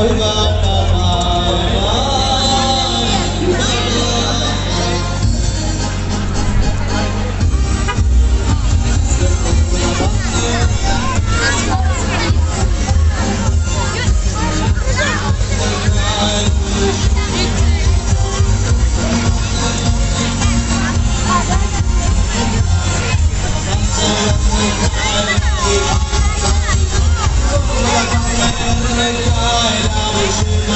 我个。